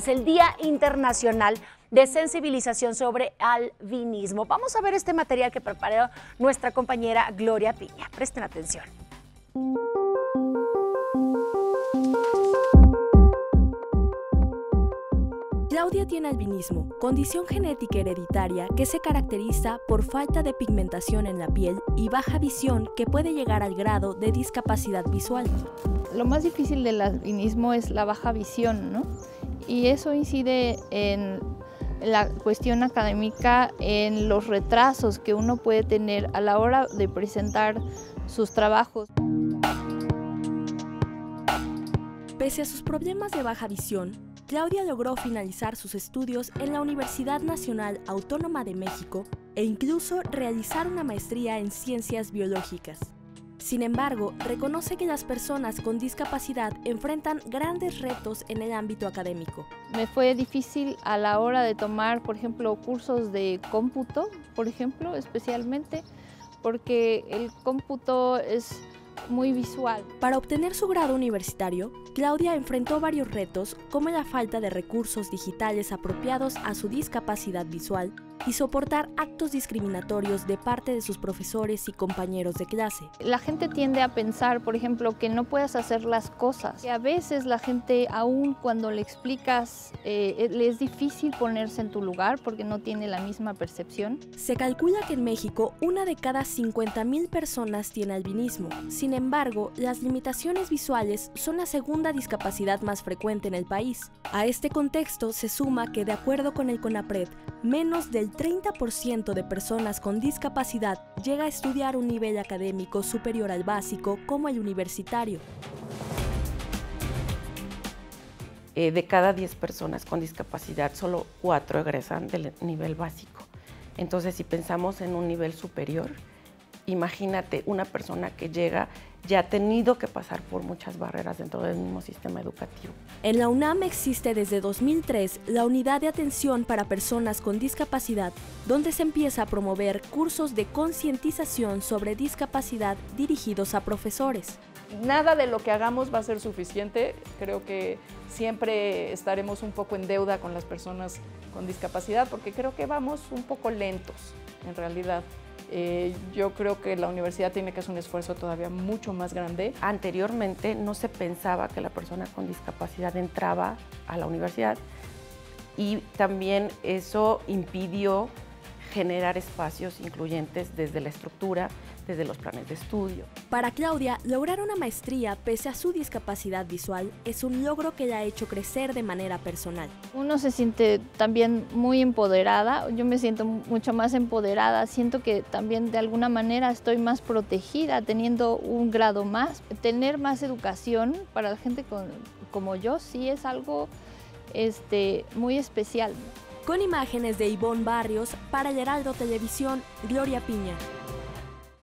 Es el Día Internacional de Sensibilización sobre Albinismo. Vamos a ver este material que preparó nuestra compañera Gloria Piña. Presten atención. Claudia tiene albinismo, condición genética hereditaria que se caracteriza por falta de pigmentación en la piel y baja visión que puede llegar al grado de discapacidad visual. Lo más difícil del albinismo es la baja visión, ¿no? Y eso incide en la cuestión académica, en los retrasos que uno puede tener a la hora de presentar sus trabajos. Pese a sus problemas de baja visión, Claudia logró finalizar sus estudios en la Universidad Nacional Autónoma de México e incluso realizar una maestría en ciencias biológicas. Sin embargo, reconoce que las personas con discapacidad enfrentan grandes retos en el ámbito académico. Me fue difícil a la hora de tomar, por ejemplo, cursos de cómputo, por ejemplo, especialmente, porque el cómputo es muy visual. Para obtener su grado universitario, Claudia enfrentó varios retos como la falta de recursos digitales apropiados a su discapacidad visual y soportar actos discriminatorios de parte de sus profesores y compañeros de clase. La gente tiende a pensar, por ejemplo, que no puedes hacer las cosas. Y a veces la gente, aún cuando le explicas, eh, le es difícil ponerse en tu lugar porque no tiene la misma percepción. Se calcula que en México una de cada 50.000 personas tiene albinismo. Sin embargo, las limitaciones visuales son la segunda discapacidad más frecuente en el país. A este contexto se suma que, de acuerdo con el CONAPRED, menos del 30% de personas con discapacidad llega a estudiar un nivel académico superior al básico como el universitario. Eh, de cada 10 personas con discapacidad, solo 4 egresan del nivel básico. Entonces, si pensamos en un nivel superior, imagínate una persona que llega ya ha tenido que pasar por muchas barreras dentro del mismo sistema educativo. En la UNAM existe desde 2003 la Unidad de Atención para Personas con Discapacidad, donde se empieza a promover cursos de concientización sobre discapacidad dirigidos a profesores. Nada de lo que hagamos va a ser suficiente. Creo que siempre estaremos un poco en deuda con las personas con discapacidad porque creo que vamos un poco lentos en realidad. Eh, yo creo que la universidad tiene que hacer un esfuerzo todavía mucho más grande. Anteriormente no se pensaba que la persona con discapacidad entraba a la universidad y también eso impidió generar espacios incluyentes desde la estructura, desde los planes de estudio. Para Claudia, lograr una maestría pese a su discapacidad visual es un logro que la ha hecho crecer de manera personal. Uno se siente también muy empoderada, yo me siento mucho más empoderada, siento que también de alguna manera estoy más protegida teniendo un grado más. Tener más educación para la gente como yo sí es algo este, muy especial. Con imágenes de Ivonne Barrios, para el Heraldo Televisión, Gloria Piña.